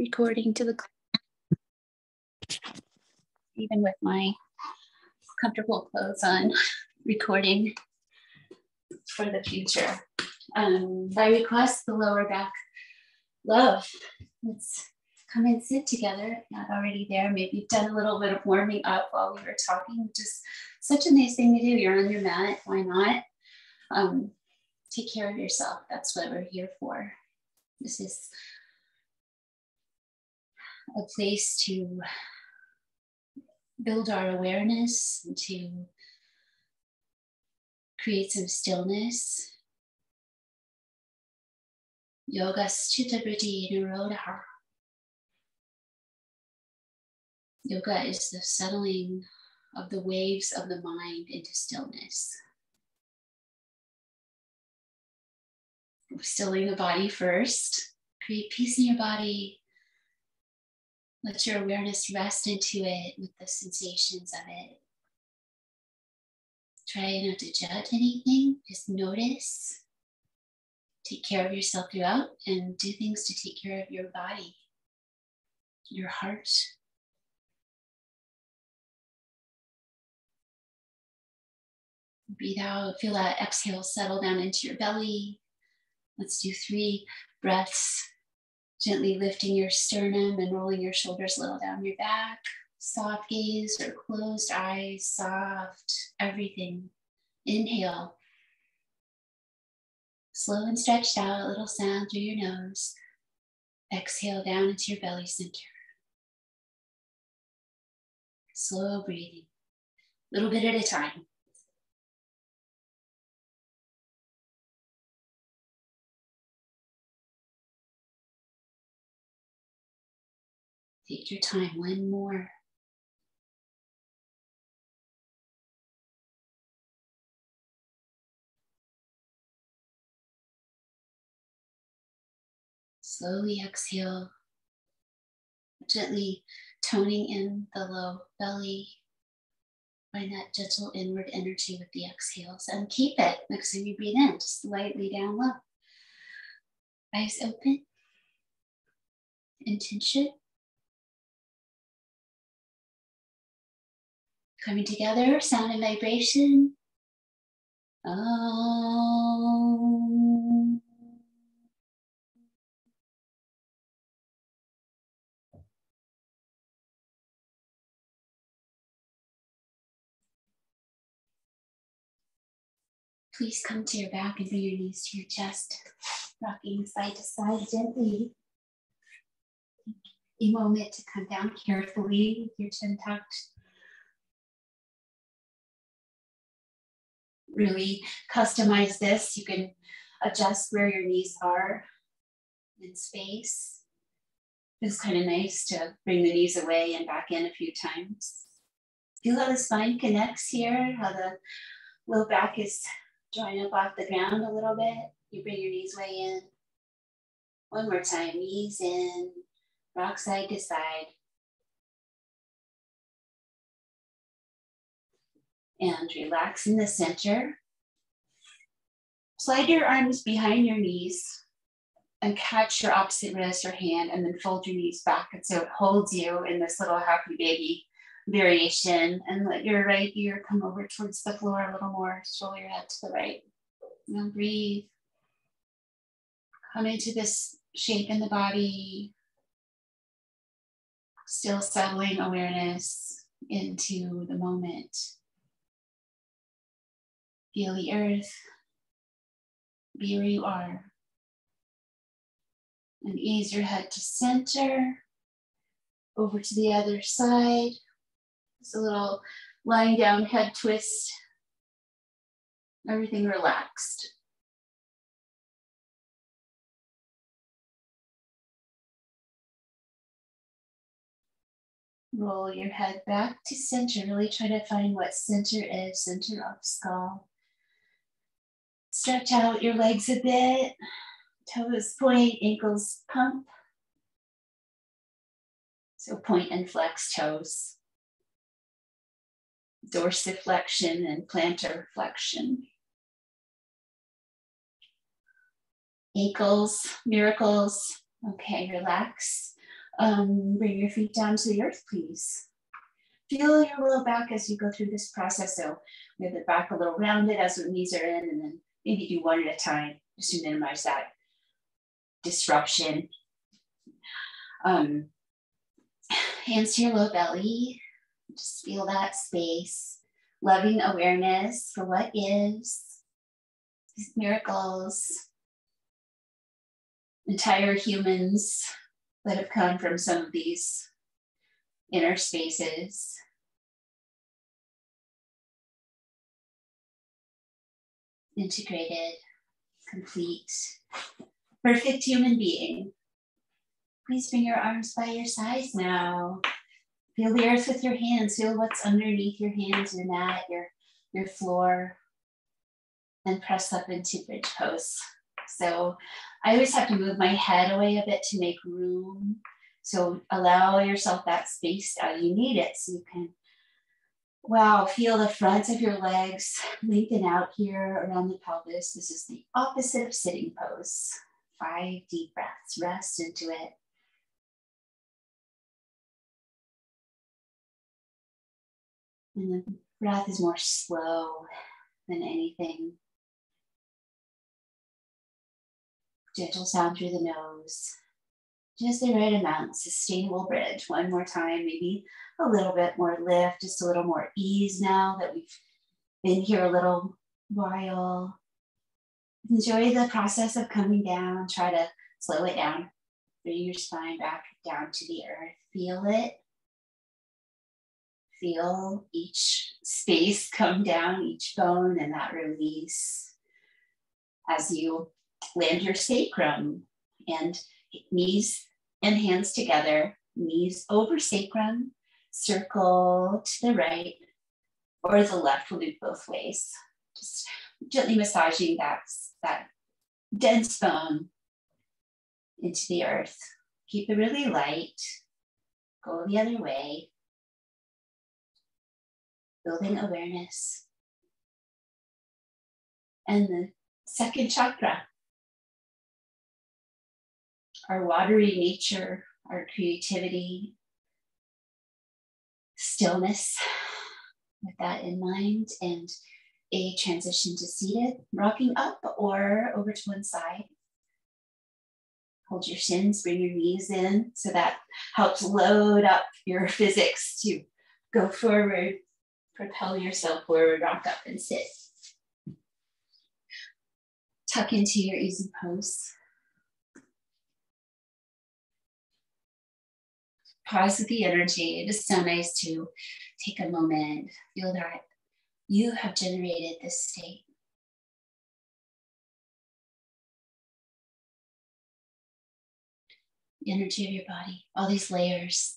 recording to the even with my comfortable clothes on, recording for the future. Um, by request, the lower back love. Let's come and sit together. Not already there. Maybe you've done a little bit of warming up while we were talking, is such a nice thing to do. You're on your mat. Why not? Um, take care of yourself. That's what we're here for. This is a place to build our awareness, to create some stillness. Yoga Chittavriti Nirodha. Yoga is the settling of the waves of the mind into stillness. Stilling the body first. Create peace in your body. Let your awareness rest into it with the sensations of it. Try not to judge anything, just notice. Take care of yourself throughout and do things to take care of your body, your heart. Breathe out, feel that exhale settle down into your belly. Let's do three breaths, gently lifting your sternum and rolling your shoulders a little down your back. Soft gaze or closed eyes, soft, everything. Inhale. Slow and stretched out, a little sound through your nose. Exhale down into your belly center. Slow breathing, little bit at a time. Take your time, one more. Slowly exhale, gently toning in the low belly. Find that gentle inward energy with the exhales and keep it next time you breathe in, just lightly down low. Eyes open. Intention. Coming together, sound and vibration. Um, please come to your back and bring your knees to your chest, rocking side to side gently. A moment to come down carefully with your chin tucked really customize this. You can adjust where your knees are in space. It's kind of nice to bring the knees away and back in a few times. Feel how the spine connects here, how the low back is drawing up off the ground a little bit. You bring your knees way in. One more time, knees in, rock side to side. And relax in the center. Slide your arms behind your knees and catch your opposite wrist or hand and then fold your knees back. So it holds you in this little happy baby variation and let your right ear come over towards the floor a little more. Roll your head to the right. And breathe. Come into this shape in the body. Still settling awareness into the moment. Feel the earth. Be where you are. And ease your head to center. Over to the other side. Just a little lying down head twist. Everything relaxed. Roll your head back to center. Really try to find what center is, center of skull. Stretch out your legs a bit. Toes point, ankles pump. So point and flex toes. Dorsiflexion and plantar flexion. Ankles, miracles. Okay, relax. Um, bring your feet down to the earth, please. Feel your low back as you go through this process. So we have the back a little rounded as the knees are in, and then maybe do one at a time just to minimize that disruption. Um, hands to your low belly. Just feel that space. Loving awareness for what is, these miracles, entire humans that have come from some of these inner spaces. Integrated, complete, perfect human being. Please bring your arms by your sides now. Feel the earth with your hands. Feel what's underneath your hands, your mat, your, your floor. And press up into bridge pose. So I always have to move my head away a bit to make room. So allow yourself that space. You need it so you can, wow, feel the fronts of your legs lengthen out here around the pelvis. This is the opposite of sitting pose. Five deep breaths, rest into it. And the breath is more slow than anything. Gentle sound through the nose. Just the right amount, sustainable bridge. One more time, maybe a little bit more lift, just a little more ease now that we've been here a little while. Enjoy the process of coming down. Try to slow it down. Bring your spine back down to the earth. Feel it. Feel each space come down, each bone, and that release as you land your sacrum and knees and hands together, knees over sacrum, circle to the right or the left. We'll do both ways. Just gently massaging that, that dense bone into the earth. Keep it really light. Go the other way. Building awareness. And the second chakra, our watery nature, our creativity, stillness, with that in mind, and a transition to seated, rocking up or over to one side. Hold your shins, bring your knees in. So that helps load up your physics to go forward, propel yourself forward, rock up and sit. Tuck into your easy pose. Pause with the energy. It is so nice to take a moment, feel that you have generated this state. The energy of your body, all these layers.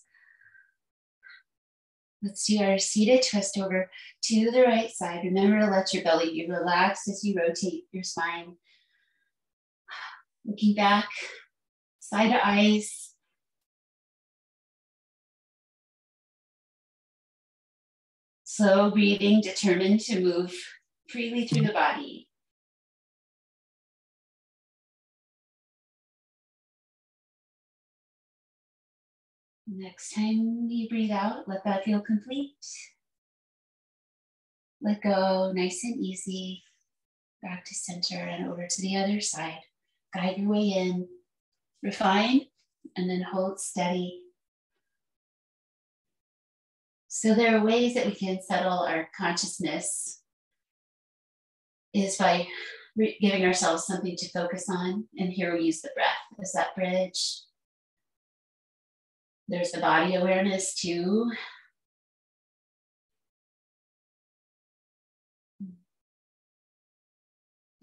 Let's do our seated twist over to the right side. Remember to let your belly be relaxed as you rotate your spine. Looking back, side to eyes, Slow breathing, determined to move freely through the body. Next time you breathe out, let that feel complete. Let go nice and easy. Back to center and over to the other side. Guide your way in. Refine and then hold steady so there are ways that we can settle our consciousness is by re- giving ourselves something to focus on. And here we use the breath as that bridge. There's the body awareness too.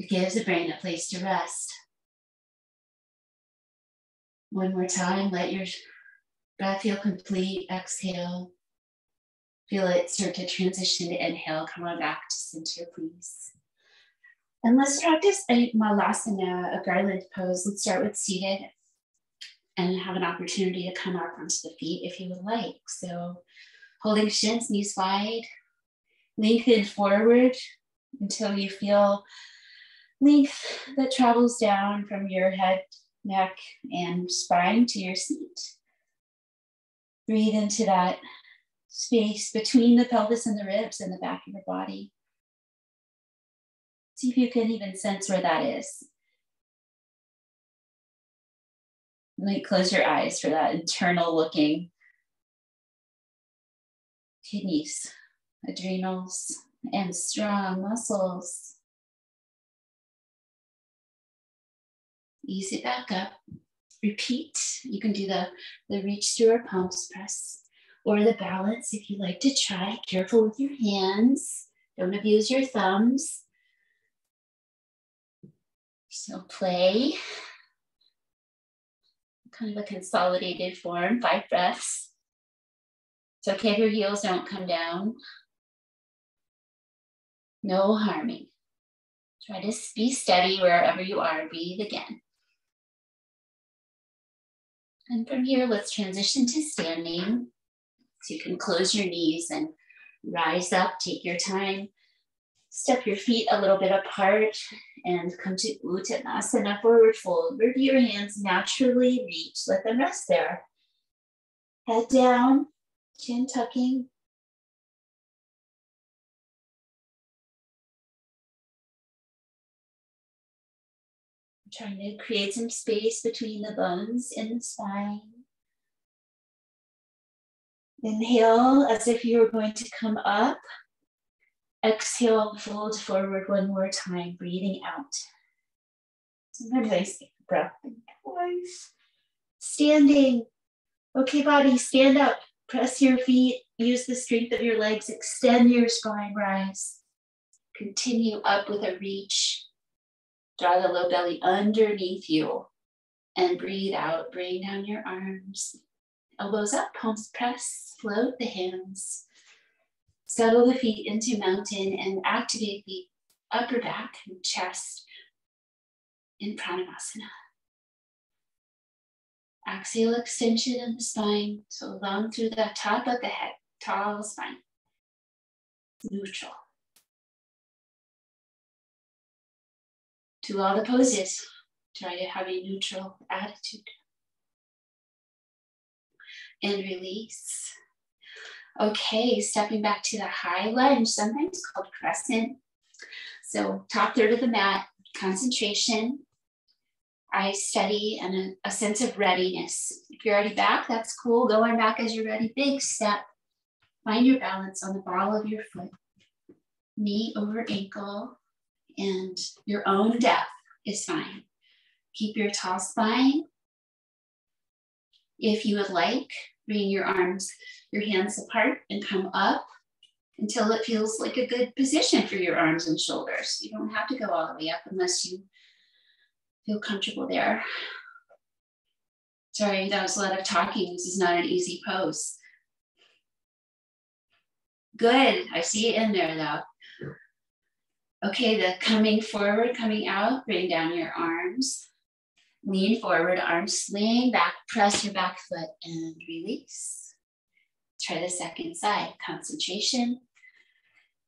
It gives the brain a place to rest. One more time, let your breath feel complete. Exhale. Feel it start to transition to inhale. Come on back to center, please. And let's practice a malasana, a garland pose. Let's start with seated and have an opportunity to come up onto the feet if you would like. So holding shins, knees wide, lengthen forward until you feel length that travels down from your head, neck, and spine to your seat. Breathe into that space between the pelvis and the ribs and the back of your body. See if you can even sense where that is. You close your eyes for that internal looking kidneys, adrenals, and strong muscles. Ease it back up. Repeat. You can do the, the reach through or palms press or the balance if you like to try. Careful with your hands. Don't abuse your thumbs. So play kind of a consolidated form, five breaths. It's okay if your heels don't come down. No harming. Try to be steady wherever you are. Breathe again. And from here, let's transition to standing. So you can close your knees and rise up, take your time. Step your feet a little bit apart and come to Uttanasana, forward fold. Where do your hands naturally reach? Let them rest there. Head down, chin tucking. Trying to create some space between the bones in the spine. Inhale as if you were going to come up. Exhale, fold forward one more time, breathing out. Sometimes I the breath twice. Standing. Okay, body, stand up. Press your feet. Use the strength of your legs. Extend your spine, rise. Continue up with a reach. Draw the low belly underneath you and breathe out. Bring down your arms. Elbows up, palms press, float the hands. Settle the feet into mountain and activate the upper back and chest in Pranamasana. Axial extension of the spine, so long through the top of the head, tall spine. Neutral. To all the poses, try to have a neutral attitude. And release. Okay, stepping back to the high lunge, sometimes called crescent. So top third of the mat, concentration, eyes steady, and a, a sense of readiness. If you're already back, that's cool. Going back as you're ready. Big step. Find your balance on the ball of your foot, knee over ankle, and your own depth is fine. Keep your tall spine. If you would like, bring your arms your hands apart and come up until it feels like a good position for your arms and shoulders. You don't have to go all the way up unless you feel comfortable there. Sorry, that was a lot of talking. This is not an easy pose. Good, I see it in there though. Okay, the coming forward, coming out, bring down your arms. Lean forward, arms sling back, press your back foot and release. Try the second side, concentration.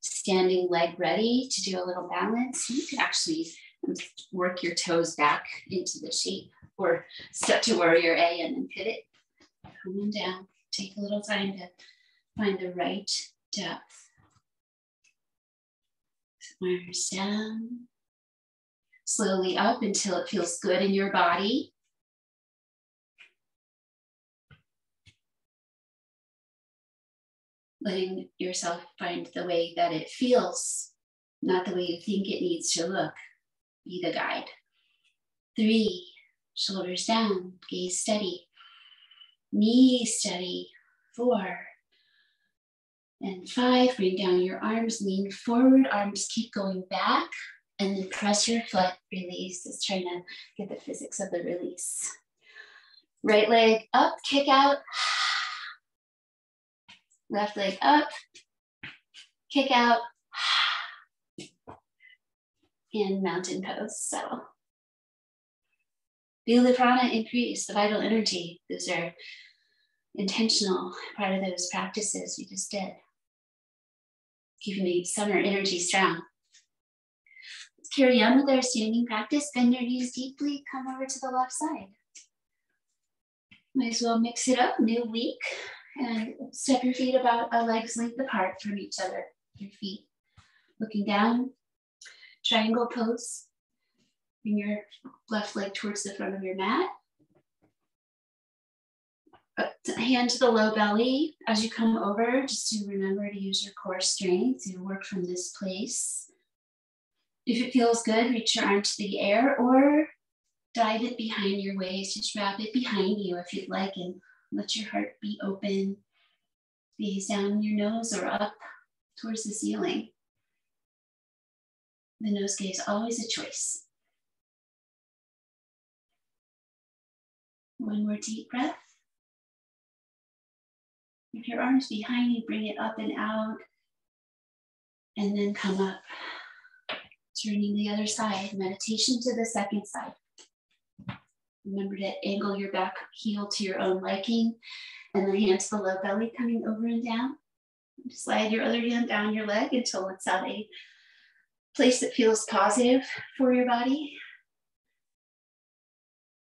Standing leg ready to do a little balance. You can actually work your toes back into the shape or step to warrior A and then pivot. Coming down. Take a little time to find the right depth. Arms down. Slowly up until it feels good in your body. letting yourself find the way that it feels, not the way you think it needs to look. Be the guide. Three, shoulders down, gaze steady, knee steady. Four, and five, bring down your arms, lean forward, arms keep going back, and then press your foot, release. Just trying to get the physics of the release. Right leg up, kick out. Left leg up, kick out, and mountain pose, settle. Feel the prana increase, the vital energy. Those are intentional, part of those practices we just did. Keeping the summer energy strong. Carry on with our standing practice. Bend your knees deeply, come over to the left side. Might as well mix it up, new week And step your feet about a leg's length apart from each other. Your feet looking down, triangle pose. Bring your left leg towards the front of your mat. Hand to the low belly. As you come over, just to remember to use your core strength to work from this place. If it feels good, reach your arm to the air or dive it behind your waist. Just wrap it behind you if you'd like and let your heart be open. Gaze down your nose or up towards the ceiling. The nose gaze always a choice. One more deep breath. If your arms behind you, bring it up and out. And then come up. Turning the other side. Meditation to the second side. Remember to angle your back heel to your own liking and the hand to the low belly coming over and down. Slide your other hand down your leg until it's at a place that feels positive for your body.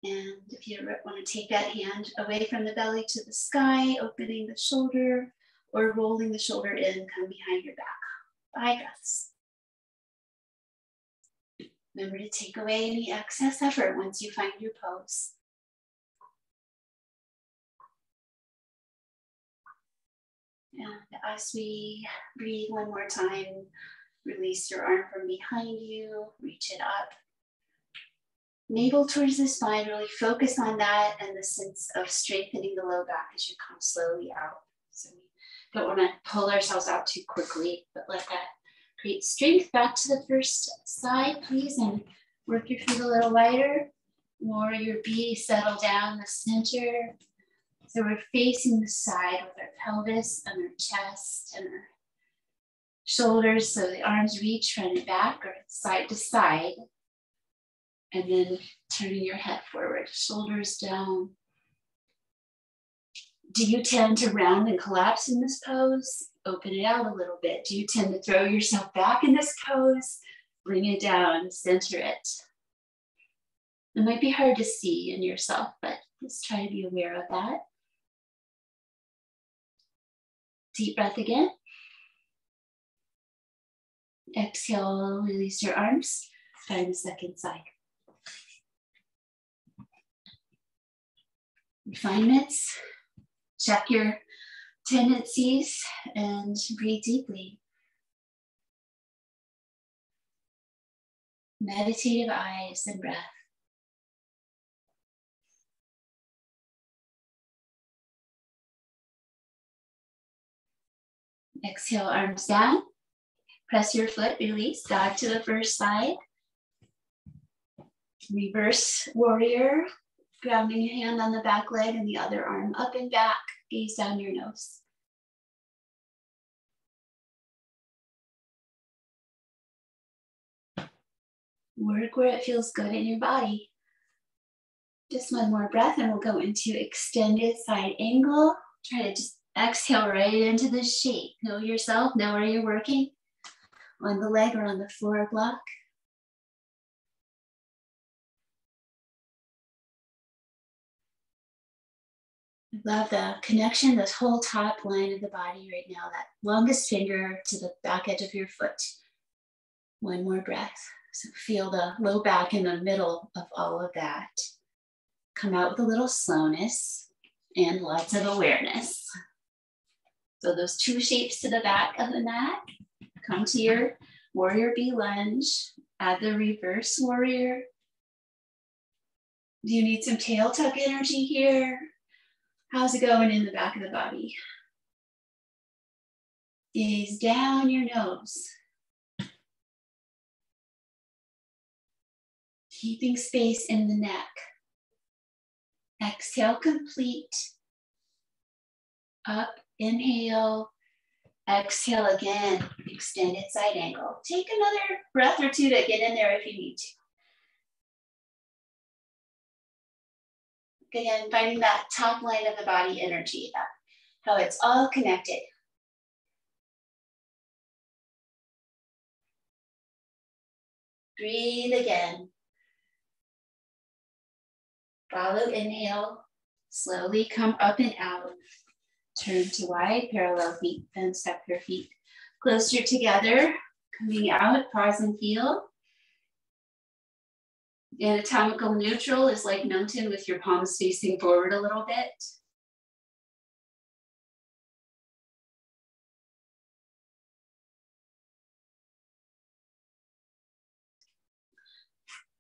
And if you want to take that hand away from the belly to the sky, opening the shoulder or rolling the shoulder in, come behind your back. Five breaths. Remember to take away any excess effort once you find your pose. And as we breathe one more time, release your arm from behind you, reach it up. Navel towards the spine, really focus on that and the sense of strengthening the low back as you come slowly out. So we don't want to pull ourselves out too quickly, but let that create strength. Back to the first side, please, and work your feet a little wider. Warrior B, settle down the center. So we're facing the side with our pelvis and our chest and our shoulders. So the arms reach front and back or side to side. And then turning your head forward, shoulders down. Do you tend to round and collapse in this pose? Open it out a little bit. Do you tend to throw yourself back in this pose? Bring it down, center it. It might be hard to see in yourself, but just try to be aware of that. Deep breath again. Exhale, release your arms. Find the second side. Refinements. Check your tendencies and breathe deeply. Meditative eyes and breath. Exhale, arms down. Press your foot, release, back to the first side. Reverse warrior, grounding your hand on the back leg and the other arm up and back, gaze down your nose. Work where it feels good in your body. Just one more breath and we'll go into extended side angle. Try to just exhale right into the shape. Know yourself, know where you're working on the leg or on the floor block. Love the connection, this whole top line of the body right now, that longest finger to the back edge of your foot. One more breath. So feel the low back in the middle of all of that. Come out with a little slowness and lots of awareness. So those two shapes to the back of the mat. Come to your warrior B lunge. Add the reverse warrior. Do you need some tail tuck energy here? How's it going in the back of the body? Gaze down your nose. Keeping space in the neck. Exhale, complete. Up, inhale. Exhale again, extended side angle. Take another breath or two to get in there if you need to. Again, finding that top line of the body energy, that, how it's all connected. Breathe again. Follow inhale. Slowly come up and out. Turn to wide, parallel feet, then step your feet closer together. Coming out, pause and feel. Anatomical neutral is like mountain with your palms facing forward a little bit.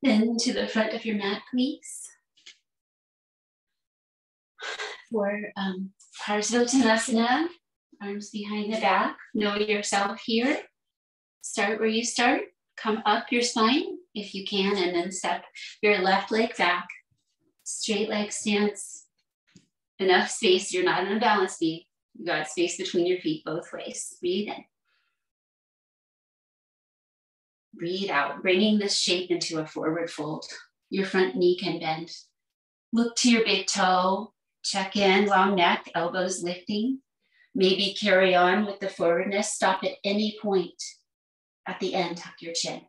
Then to the front of your mat, please. For um, Parsvottanasana, arms behind the back. Know yourself here. Start where you start. Come up your spine if you can, and then step your left leg back. Straight leg stance. Enough space. You're not in a balance beam. You got space between your feet both ways. Breathe in. Breathe out, bringing this shape into a forward fold. Your front knee can bend. Look to your big toe. Check in, long neck, elbows lifting. Maybe carry on with the forwardness. Stop at any point. At the end, tuck your chin.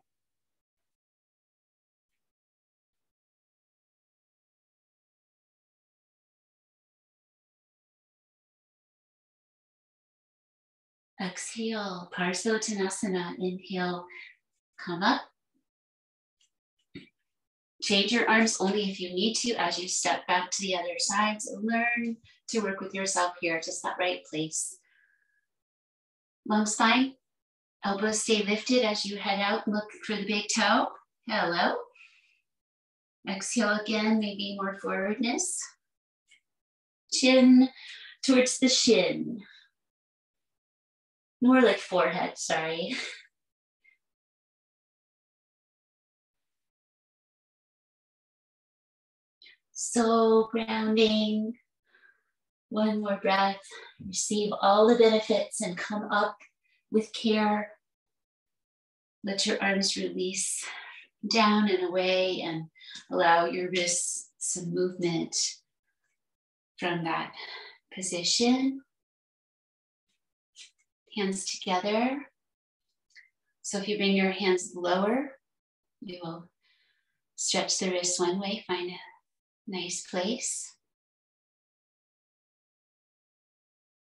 Exhale, Parsvottanasana. Inhale, come up. Change your arms only if you need to as you step back to the other side. So learn to work with yourself here, just that right place. Long spine, elbows stay lifted as you head out. Look for the big toe. Hello. Exhale again, maybe more forwardness. Chin towards the shin. More like forehead, sorry. So grounding. One more breath. Receive all the benefits and come up with care. Let your arms release down and away and allow your wrists some movement from that position. Hands together. So if you bring your hands lower, you will stretch the wrists one way, find a nice place.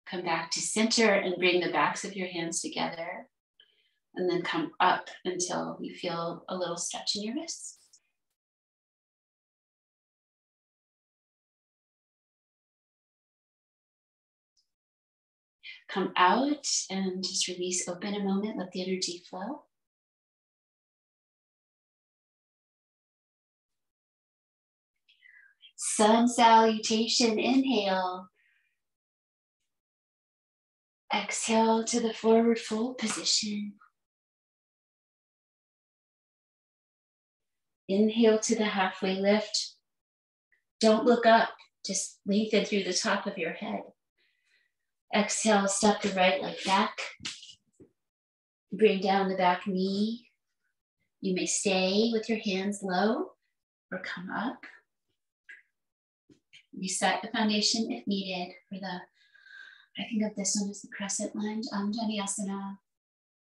Come back to center and bring the backs of your hands together. And then come up until you feel a little stretch in your wrists. Come out and just release open a moment, let the energy flow. Sun salutation, inhale. Exhale to the forward fold position. Inhale to the halfway lift. Don't look up, just lengthen through the top of your head. Exhale, step the right leg back. Bring down the back knee. You may stay with your hands low or come up. Reset the foundation if needed for the, I think of this one as the crescent lunge, um, Anjaneyasana.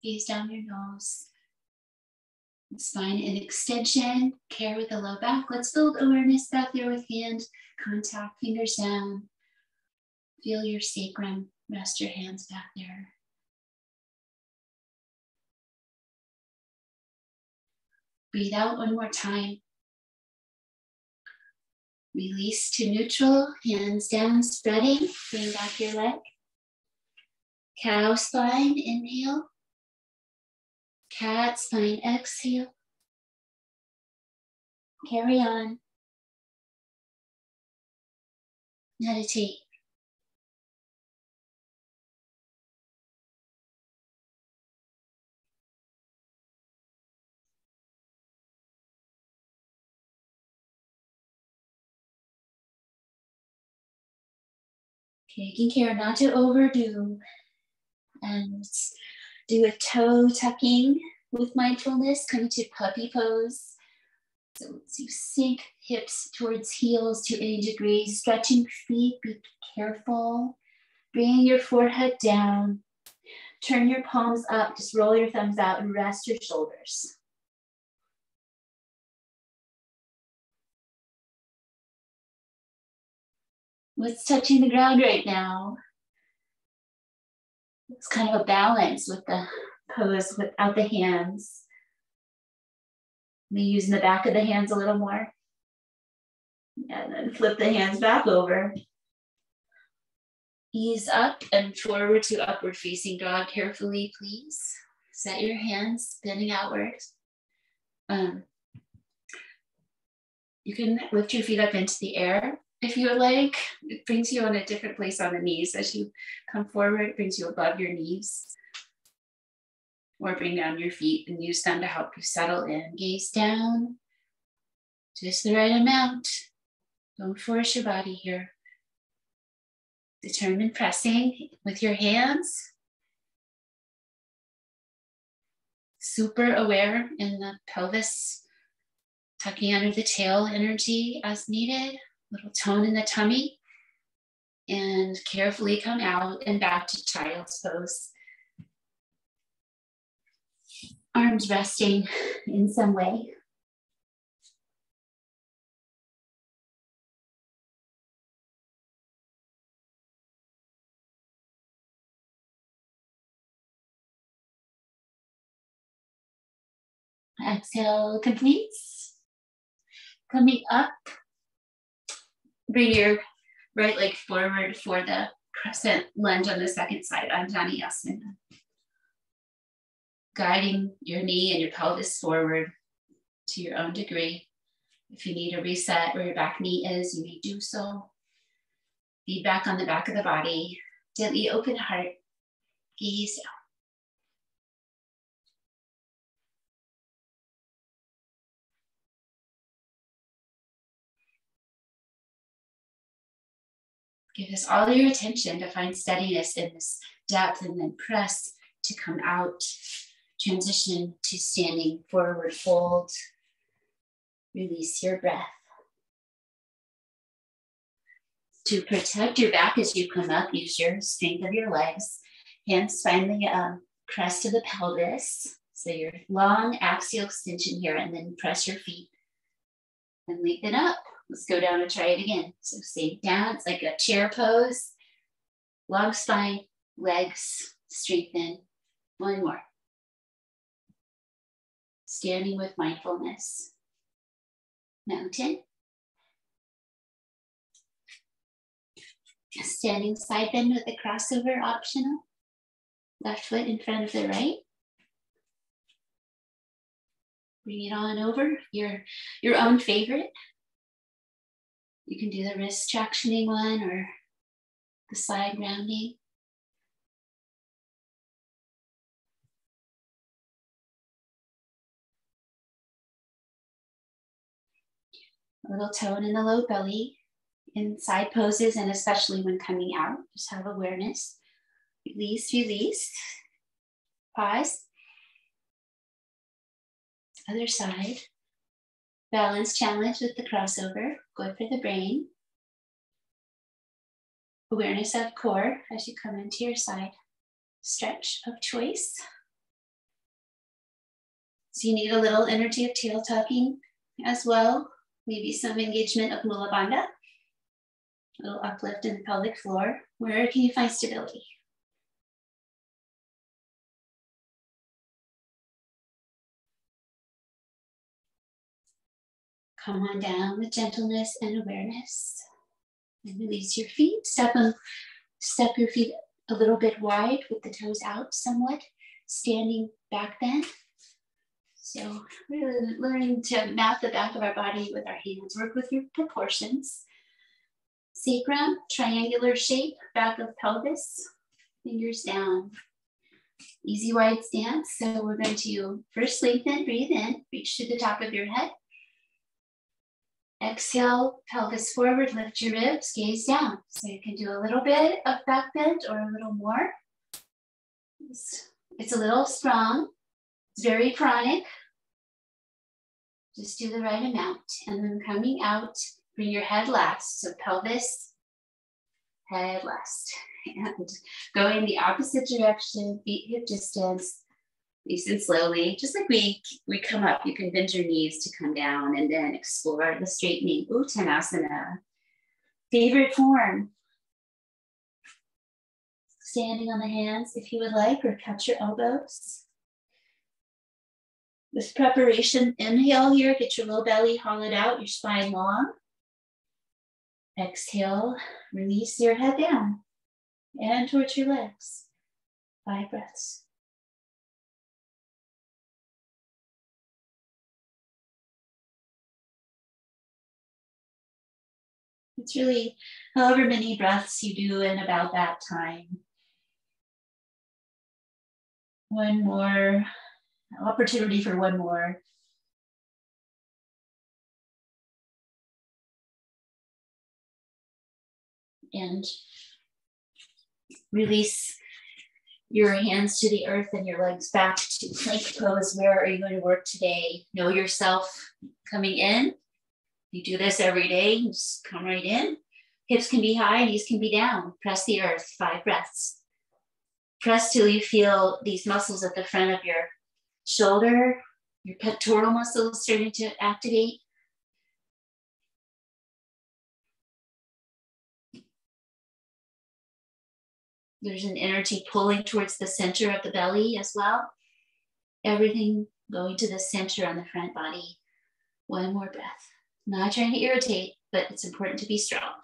Gaze down your nose. Spine in extension, care with the low back. Let's build awareness back there with hand contact, fingers down. Feel your sacrum, rest your hands back there. Breathe out one more time. Release to neutral, hands down, spreading. Bring back your leg. Cow spine, inhale. Cat spine, exhale. Carry on. Meditate. taking care not to overdo and do a toe tucking with mindfulness, coming to puppy pose. So you sink hips towards heels to 80 degrees, stretching feet, be careful. Bring your forehead down. Turn your palms up, just roll your thumbs out and rest your shoulders. What's touching the ground right now? It's kind of a balance with the pose without the hands. Me using the back of the hands a little more. And then flip the hands back over. Ease up and forward to upward facing dog carefully, please. Set your hands bending outwards. Um, you can lift your feet up into the air if you like. It brings you on a different place on the knees. As you come forward, it brings you above your knees. Or bring down your feet and use them to help you settle in. Gaze down, just the right amount. Don't force your body here. Determined pressing with your hands. Super aware in the pelvis, tucking under the tail energy as needed. Little tone in the tummy. And carefully come out and back to child's pose. Arms resting in some way. Exhale completes. Coming up, bring your right leg forward for the crescent lunge on the second side, Anjaneyasana. Guiding your knee and your pelvis forward to your own degree. If you need a reset where your back knee is, you may do so. Feedback on the back of the body. Gently open heart. Gaze out. Give this all your attention to find steadiness in this depth and then press to come out. Transition to standing forward fold. Release your breath. To protect your back as you come up, use your strength of your legs. Hands find the um, crest of the pelvis. So your long axial extension here, and then press your feet and lengthen up. Let's go down and try it again. So stay down, it's like a chair pose. Long spine, legs strengthen. One more. Standing with mindfulness. Mountain. Standing side bend with a crossover optional. Left foot in front of the right. Bring it on over, your, your own favorite. You can do the wrist tractioning one or the side rounding. A little tone in the low belly in side poses and especially when coming out, just have awareness. Release, release. Pause. Other side. Balance challenge with the crossover. Good for the brain. Awareness of core as you come into your side. Stretch of choice. So you need a little energy of tail tucking as well. Maybe some engagement of Mula Bandha. A little uplift in the pelvic floor. Where can you find stability? Come on down with gentleness and awareness. And release your feet. Step, them, step your feet a little bit wide with the toes out somewhat. Standing back bend. So really learning to map the back of our body with our hands. Work with your proportions. Sacrum, triangular shape, back of pelvis, fingers down. Easy wide stance. So we're going to first lengthen, breathe in, reach to the top of your head. Exhale, pelvis forward, lift your ribs, gaze down. So you can do a little bit of back bend or a little more. It's, it's a little strong. It's very chronic. Just do the right amount. And then coming out, bring your head last. So pelvis, head last. And going the opposite direction, feet hip distance, nice and slowly, just like we we come up, you can bend your knees to come down and then explore the straightening Uttanasana. Favorite form. standing on the hands if you would like, or catch your elbows. With preparation, inhale here, get your low belly hollowed out, your spine long. Exhale, release your head down and towards your legs. Five breaths. It's really however many breaths you do in about that time. One more opportunity for one more. And release your hands to the earth and your legs back to plank pose. Where are you going to work today? Know yourself coming in. You do this every day, just come right in. Hips can be high, knees can be down. Press the earth, five breaths. Press till you feel these muscles at the front of your shoulder, your pectoral muscles starting to activate. There's an energy pulling towards the center of the belly as well. Everything going to the center on the front body. One more breath. Not trying to irritate, but it's important to be strong.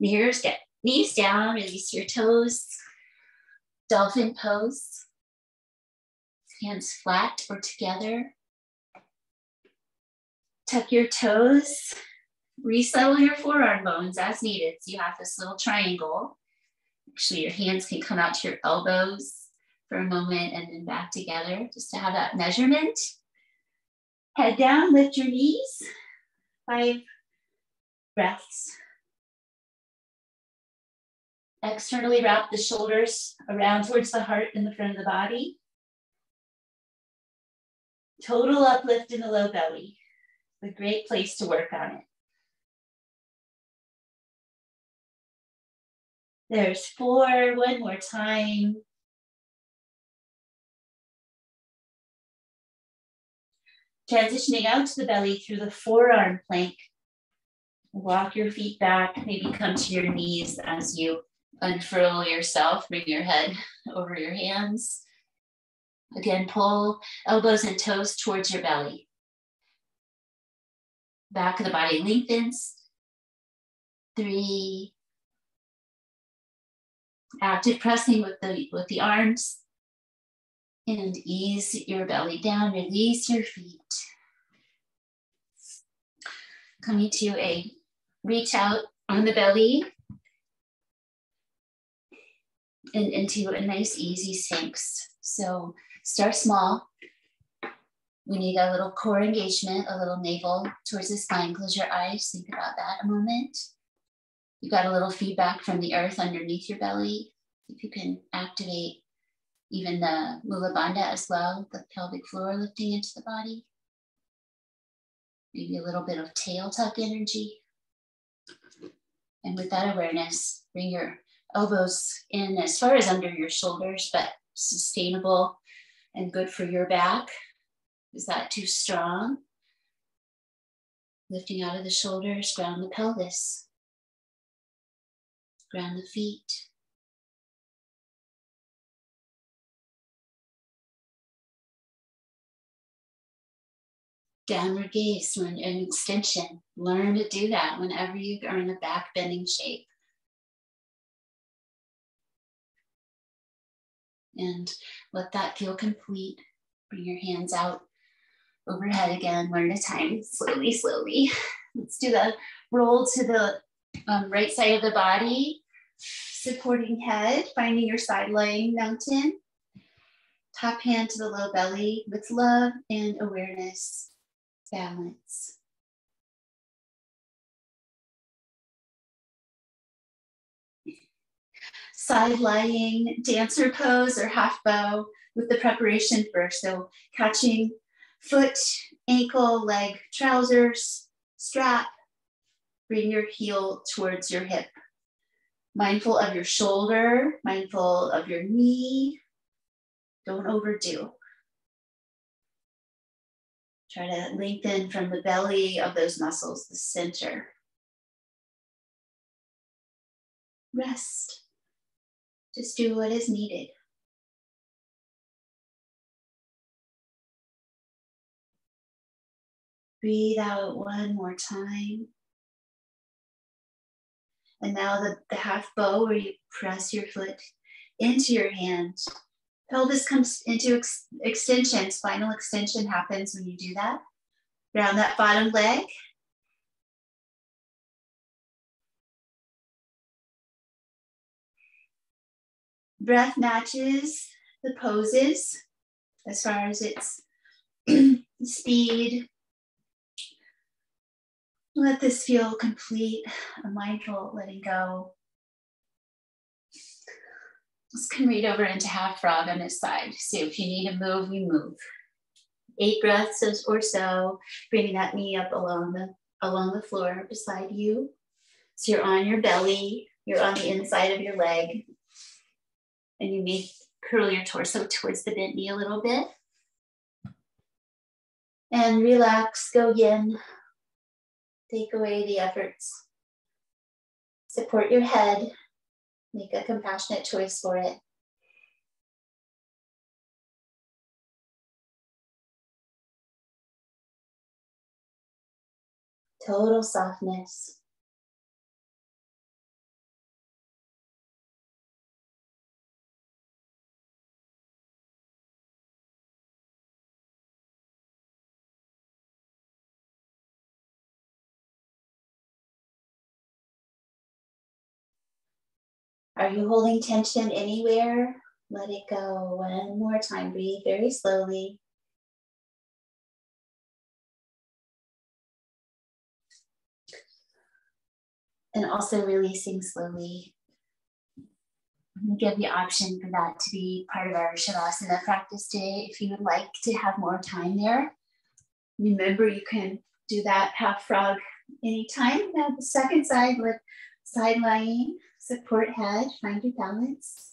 Knees down, knees down, release your toes. Dolphin pose. Hands flat or together. Tuck your toes. Resettle your forearm bones as needed. So you have this little triangle. Actually, your hands can come out to your elbows for a moment and then back together just to have that measurement. Head down, lift your knees. Five breaths. Externally wrap the shoulders around towards the heart in the front of the body. Total uplift in the low belly. a great place to work on it. There's four, one more time. Transitioning out to the belly through the forearm plank. Walk your feet back, maybe come to your knees as you unfurl yourself, bring your head over your hands. Again, pull elbows and toes towards your belly. Back of the body lengthens. Three. Active pressing with the, with the arms. And ease your belly down, release your feet. Coming to a reach out on the belly and into a nice easy Sphinx. So start small. We need a little core engagement, a little navel towards the spine. Close your eyes, think about that a moment. You got a little feedback from the earth underneath your belly. If you can activate even the Mula Bandha as well, the pelvic floor lifting into the body. Maybe a little bit of tail tuck energy. And with that awareness, bring your elbows in as far as under your shoulders, but sustainable and good for your back. Is that too strong? Lifting out of the shoulders, ground the pelvis, ground the feet. Downward gaze, or an extension. Learn to do that whenever you are in a back bending shape. and let that feel complete. Bring your hands out overhead again, one at a time, slowly, slowly. Let's do the roll to the um, right side of the body, supporting head, finding your side lying mountain. Top hand to the low belly with love and awareness, balance. side lying dancer pose or half bow with the preparation first. So catching foot, ankle, leg, trousers, strap, bring your heel towards your hip. Mindful of your shoulder, mindful of your knee. Don't overdo. Try to lengthen from the belly of those muscles, the center. Rest Just do what is needed. Breathe out one more time. And now the, the half bow where you press your foot into your hand. Pelvis comes into ex- extension. Spinal extension happens when you do that. Round that bottom leg. Breath matches the poses as far as its speed. Let this feel complete, a mindful letting go. Let's come right over into half frog on this side. So if you need to move, we move. Eight breaths or so, bringing that knee up along the along the floor beside you. So you're on your belly, you're on the inside of your leg, and you may curl your torso towards the bent knee a little bit. And relax, go yin. Take away the efforts. Support your head. Make a compassionate choice for it. Total softness. Are you holding tension anywhere? Let it go. One more time. Breathe very slowly. And also releasing slowly. To give the option for that to be part of our Shavasana practice day if you would like to have more time there. Remember, you can do that half frog anytime. Now, the second side, with side lying support head, find your balance.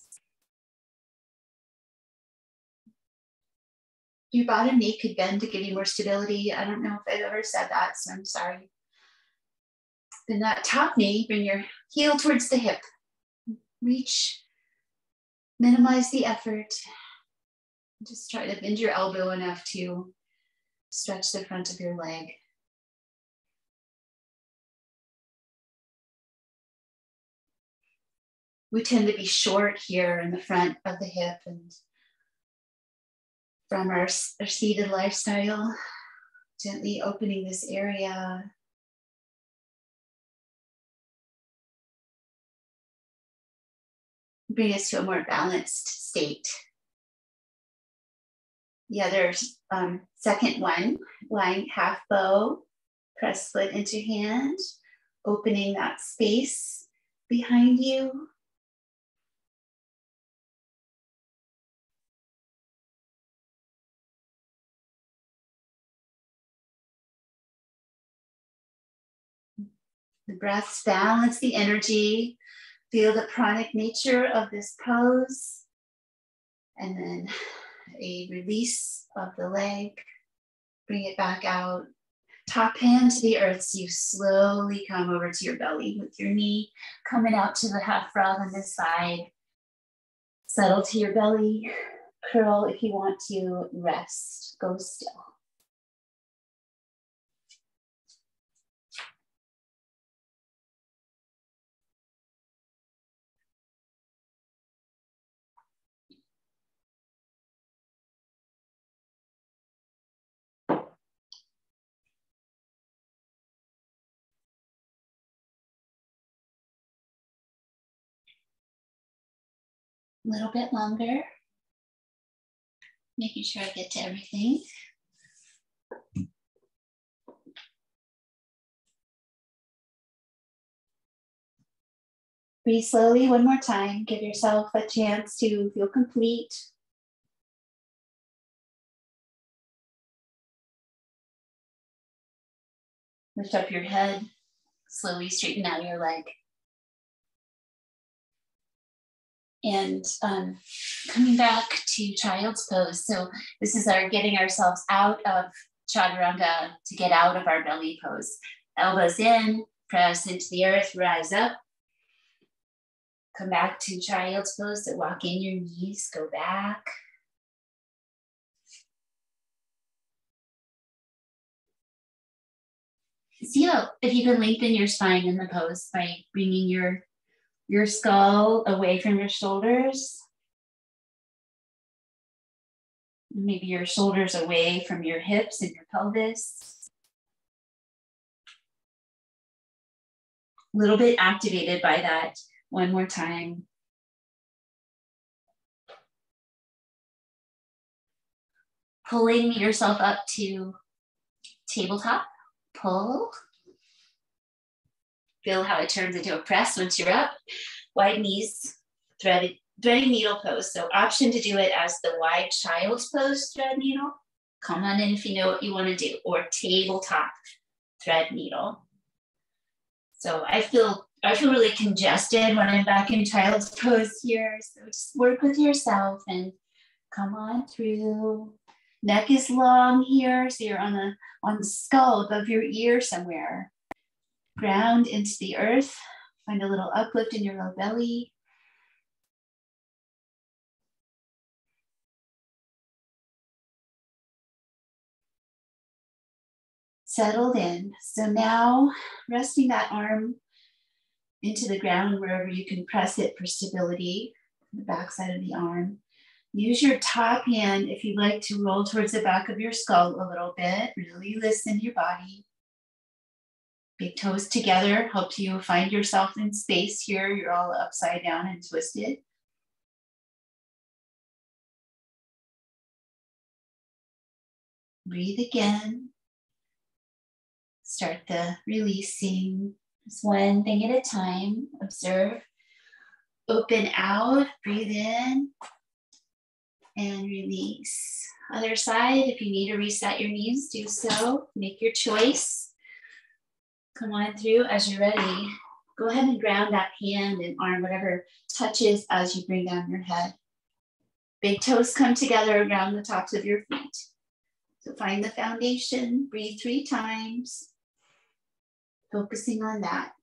Your bottom knee could bend to give you more stability. I don't know if I've ever said that, so I'm sorry. Then that top knee, bring your heel towards the hip. Reach, minimize the effort. Just try to bend your elbow enough to stretch the front of your leg. We tend to be short here in the front of the hip and from our, our seated lifestyle, gently opening this area. Bring us to a more balanced state. The other um, second one, lying half bow, press foot into hand, opening that space behind you. The breaths balance the energy. Feel the pranic nature of this pose. And then a release of the leg. Bring it back out. Top hand to the earth. So you slowly come over to your belly with your knee coming out to the half frog on this side. Settle to your belly. Curl if you want to. Rest. Go still. a little bit longer, making sure I get to everything. Breathe slowly one more time. Give yourself a chance to feel complete. Lift up your head, slowly straighten out your leg. And um, coming back to child's pose. So this is our getting ourselves out of chaturanga to get out of our belly pose. Elbows in, press into the earth, rise up. Come back to child's pose. So walk in your knees, go back. See how if you can lengthen your spine in the pose by bringing your your skull away from your shoulders. Maybe your shoulders away from your hips and your pelvis. A little bit activated by that. One more time. Pulling yourself up to tabletop, pull. Feel how it turns into a press once you're up. Wide knees, threaded, threading needle pose. So option to do it as the wide child's pose thread needle. Come on in if you know what you want to do, or tabletop thread needle. So I feel I feel really congested when I'm back in child's pose here. So just work with yourself and come on through. Neck is long here, so you're on the on the skull above your ear somewhere. Ground into the earth. Find a little uplift in your low belly. Settled in. So now resting that arm into the ground wherever you can press it for stability, the backside of the arm. Use your top hand if you'd like to roll towards the back of your skull a little bit. Really listen to your body. Big toes together helps you find yourself in space here. You're all upside down and twisted. Breathe again. Start the releasing just one thing at a time. Observe. Open out, breathe in, and release. Other side, if you need to reset your knees, do so. Make your choice. Come on through as you're ready. Go ahead and ground that hand and arm, whatever touches as you bring down your head. Big toes come together around the tops of your feet. So find the foundation, breathe three times focusing on that.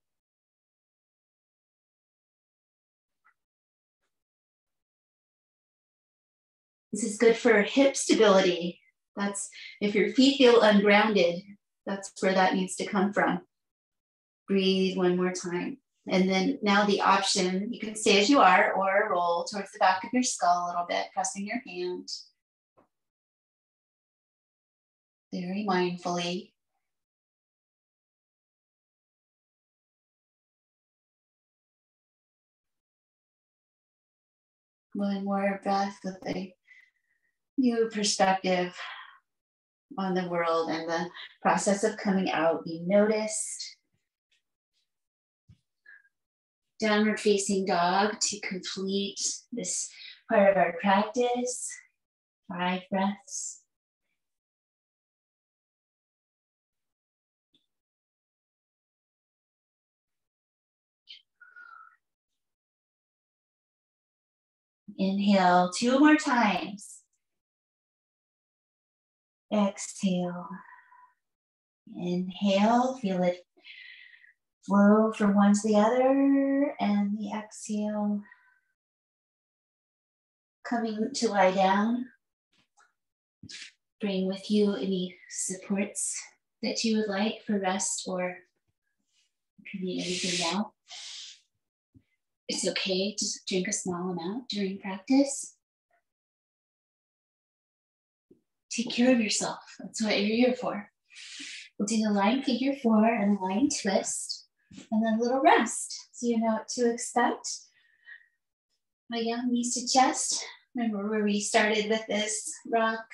This is good for hip stability. That's if your feet feel ungrounded, that's where that needs to come from. Breathe one more time. And then now the option, you can stay as you are or roll towards the back of your skull a little bit, pressing your hand. Very mindfully. one more breath with a new perspective on the world and the process of coming out being noticed. Downward facing dog to complete this part of our practice. Five breaths. Inhale two more times. Exhale. Inhale, feel it flow from one to the other, and the exhale. Coming to lie down. Bring with you any supports that you would like for rest or you need anything now it's okay to drink a small amount during practice. Take care of yourself. That's what you're here for. We'll do the line figure four and line twist, and then a little rest. So you know what to expect. My young knees to chest. Remember where we started with this rock.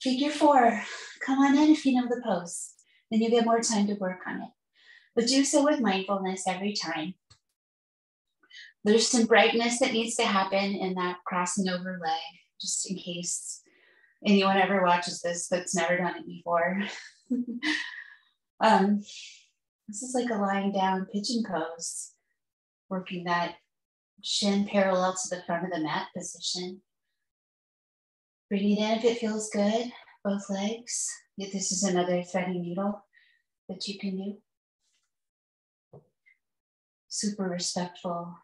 Figure four. Come on in if you know the pose. Then you get more time to work on it but do so with mindfulness every time. There's some brightness that needs to happen in that crossing over leg, just in case anyone ever watches this that's never done it before. um, this is like a lying down pigeon pose, working that shin parallel to the front of the mat position. Bring it in if it feels good, both legs. This is another threading needle that you can do. super respectful.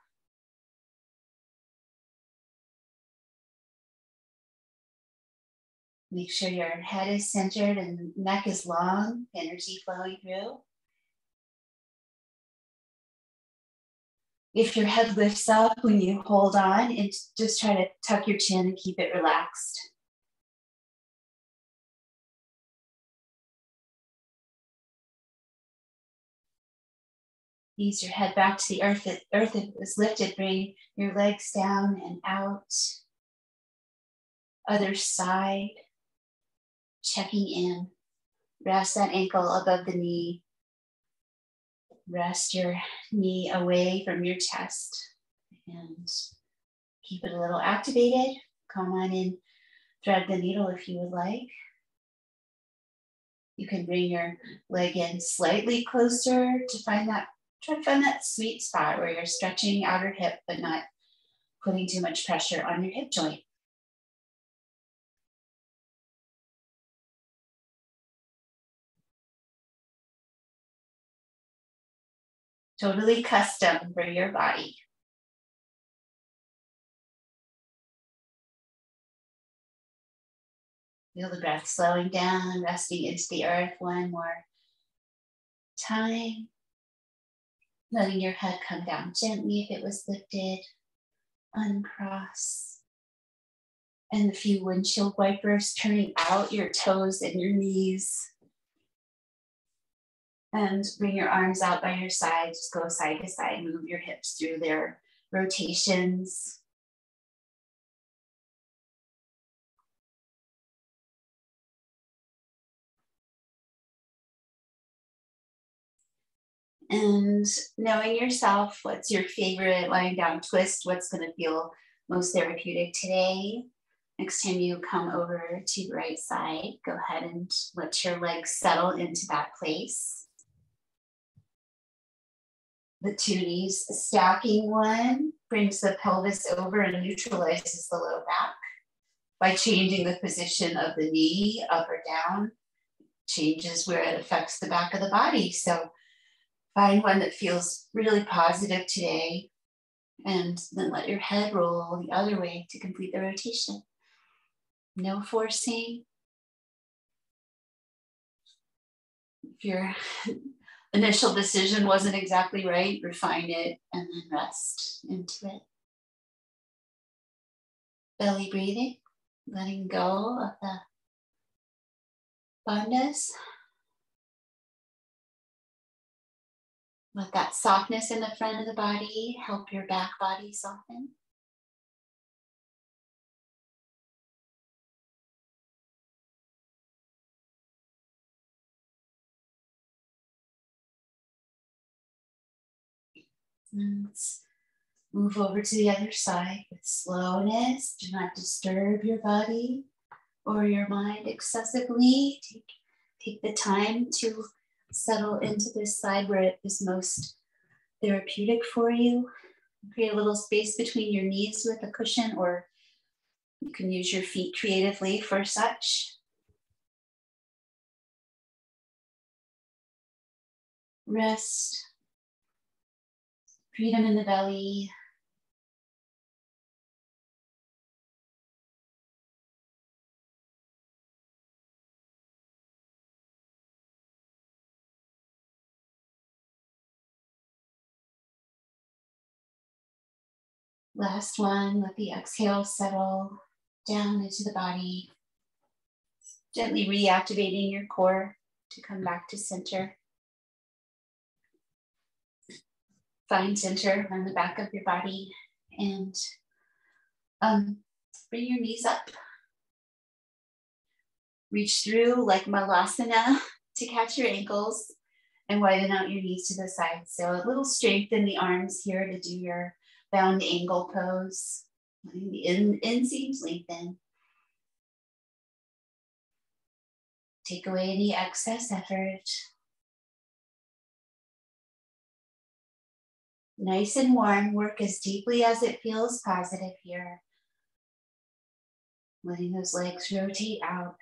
Make sure your head is centered and neck is long, energy flowing through. If your head lifts up when you hold on, and just try to tuck your chin and keep it relaxed. Ease your head back to the earth. If earth is lifted, bring your legs down and out. Other side. Checking in. Rest that ankle above the knee. Rest your knee away from your chest and keep it a little activated. Come on in, thread the needle if you would like. You can bring your leg in slightly closer to find that try to find that sweet spot where you're stretching outer hip, but not putting too much pressure on your hip joint. Totally custom for your body. Feel the breath slowing down, resting into the earth one more time. Letting your head come down gently if it was lifted, uncross. And a few windshield wipers turning out your toes and your knees. And bring your arms out by your side. Just go side to side, move your hips through their rotations. and knowing yourself, what's your favorite lying down twist, what's going to feel most therapeutic today. Next time you come over to the right side, go ahead and let your legs settle into that place. The two knees stacking one brings the pelvis over and neutralizes the low back. By changing the position of the knee up or down, changes where it affects the back of the body. So Find one that feels really positive today, and then let your head roll the other way to complete the rotation. No forcing. If your initial decision wasn't exactly right, refine it and then rest into it. Belly breathing, letting go of the bandhas. Let that softness in the front of the body help your back body soften. Let's move over to the other side with slowness. Do not disturb your body or your mind excessively. Take, take the time to settle into this side where it is most therapeutic for you. Create a little space between your knees with a cushion, or you can use your feet creatively for such. Rest, freedom in the belly, Last one, let the exhale settle down into the body. Gently reactivating your core to come back to center. Find center on the back of your body and um, bring your knees up. Reach through like Malasana to catch your ankles and widen out your knees to the side. So a little strength in the arms here to do your bound angle pose. In, inseams lengthen. Take away any excess effort. Nice and warm, work as deeply as it feels positive here. Letting those legs rotate out.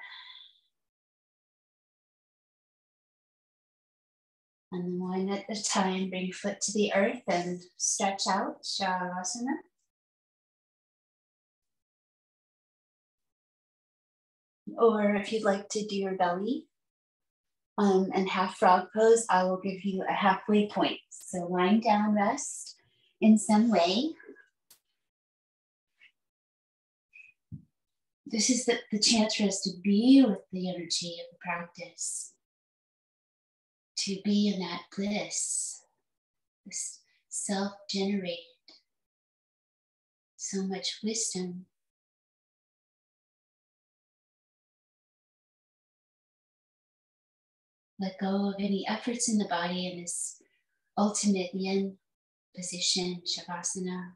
And one at a time, bring foot to the earth and stretch out, Shavasana. Or if you'd like to do your belly um, and half frog pose, I will give you a halfway point. So lying down, rest in some way. This is the, the chance for us to be with the energy of the practice, to be in that bliss, this self generated, so much wisdom. Let go of any efforts in the body in this ultimate yin position, Shavasana.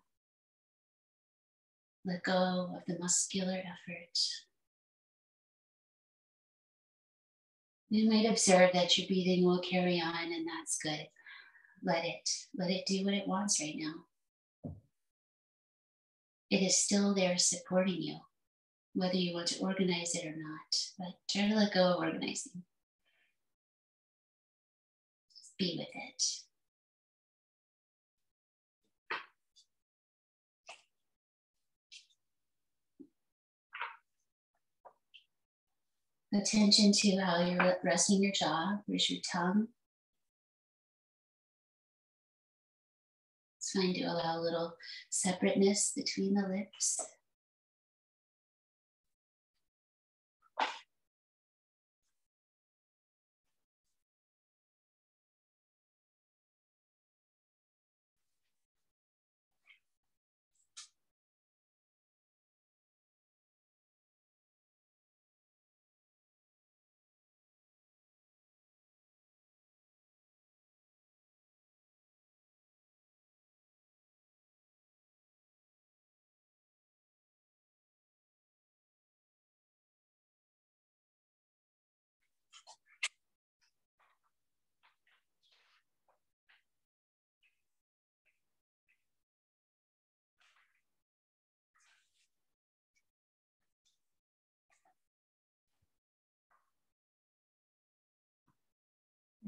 Let go of the muscular effort. You might observe that your breathing will carry on, and that's good. Let it, let it do what it wants right now. It is still there supporting you, whether you want to organize it or not. But try to let go of organizing. Be with it. attention to how you're resting your jaw. Where's your tongue? It's fine to allow a little separateness between the lips.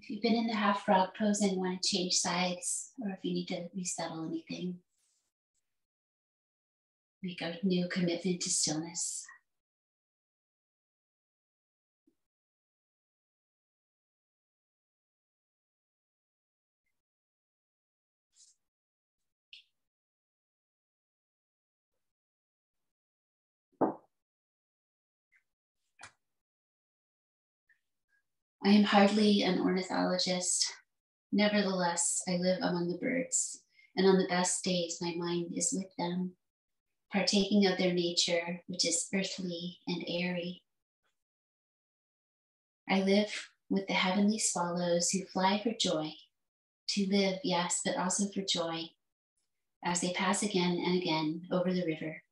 If you've been in the half frog pose and want to change sides, or if you need to resettle anything, make a new commitment to stillness. I am hardly an ornithologist. Nevertheless, I live among the birds, and on the best days, my mind is with them, partaking of their nature, which is earthly and airy. I live with the heavenly swallows who fly for joy, to live, yes, but also for joy, as they pass again and again over the river,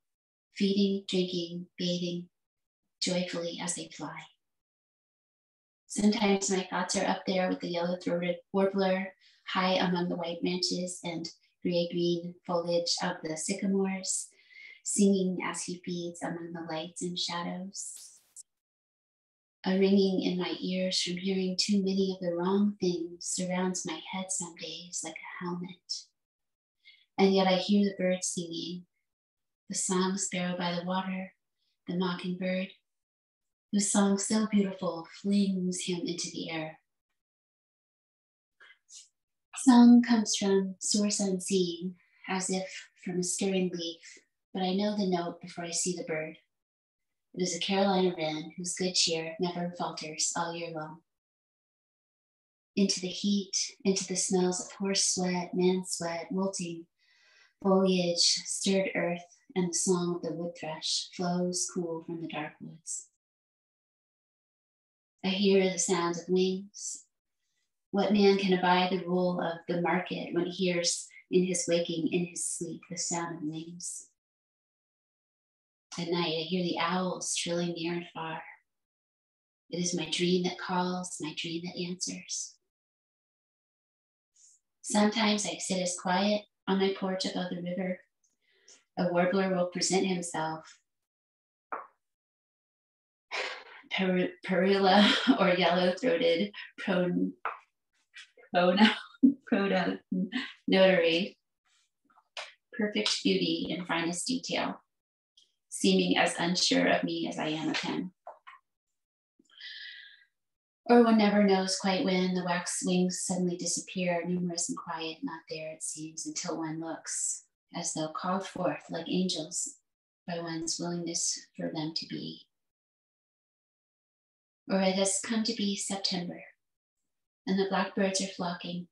feeding, drinking, bathing joyfully as they fly. Sometimes my thoughts are up there with the yellow throated warbler high among the white branches and gray green foliage of the sycamores, singing as he feeds among the lights and shadows. A ringing in my ears from hearing too many of the wrong things surrounds my head some days like a helmet. And yet I hear the birds singing, the song sparrow by the water, the mockingbird, whose song so beautiful flings him into the air. Song comes from source unseen, as if from a stirring leaf, but I know the note before I see the bird. It is a Carolina wren whose good cheer never falters all year long. Into the heat, into the smells of horse sweat, man sweat, wilting, foliage, stirred earth, and the song of the wood thrush flows cool from the dark woods. I hear the sounds of wings. What man can abide the rule of the market when he hears in his waking, in his sleep, the sound of wings? At night, I hear the owls trilling near and far. It is my dream that calls, my dream that answers. Sometimes I sit as quiet on my porch above the river. A warbler will present himself per- parula or yellow throated prone proto, proto notary, perfect beauty in finest detail, seeming as unsure of me as I am of him. Or one never knows quite when the wax wings suddenly disappear, numerous and quiet, not there it seems, until one looks as though called forth like angels by one's willingness for them to be. Or it has come to be September, and the blackbirds are flocking.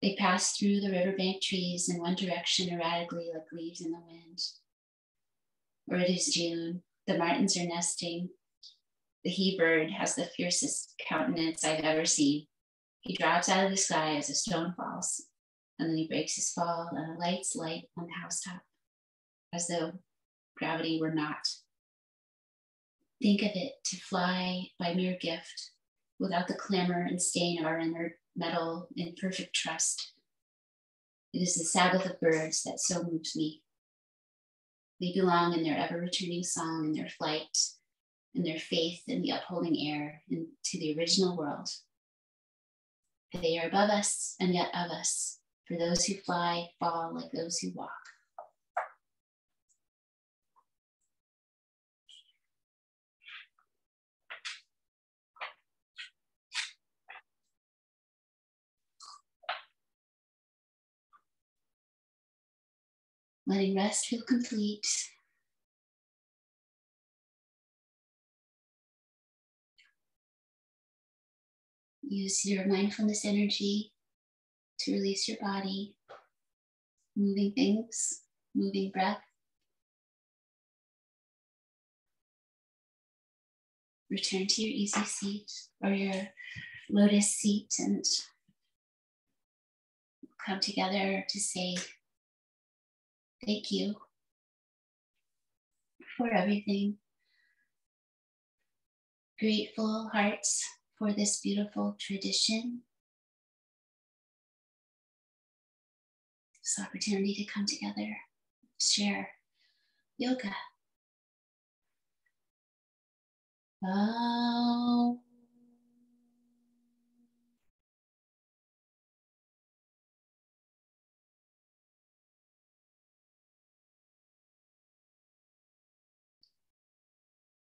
They pass through the riverbank trees in one direction erratically like leaves in the wind. Or it is June, the martins are nesting. The he bird has the fiercest countenance I've ever seen. He drops out of the sky as a stone falls, and then he breaks his fall and light's light on the housetop, as though gravity were not. Think of it to fly by mere gift, without the clamor and stain of our inner metal in perfect trust. It is the Sabbath of birds that so moves me. They belong in their ever returning song, in their flight, in their faith in the upholding air, into the original world. They are above us and yet of us, for those who fly fall like those who walk. Letting rest feel complete. Use your mindfulness energy to release your body, moving things, moving breath. Return to your easy seat or your lotus seat and come together to say Thank you for everything. Grateful hearts for this beautiful tradition. This opportunity to come together, share yoga. Oh.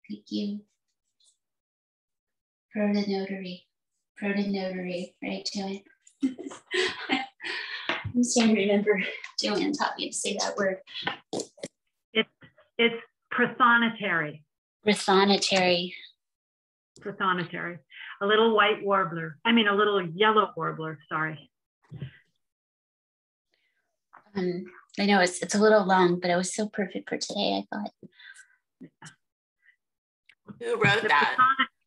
Thank you. Proto notary, proto notary, right, Joanne? I'm trying to remember. Joanne taught me to say that word. It's it's prothonotary. Prothonotary. Prothonotary. A little white warbler. I mean, a little yellow warbler. Sorry. Um, I know it's it's a little long, but it was so perfect for today. I thought. Who wrote that?